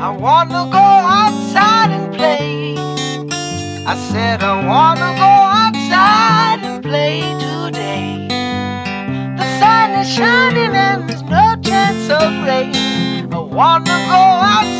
I wanna go outside and play. I said I wanna go outside and play today. The sun is shining and there's no chance of rain. I wanna go outside.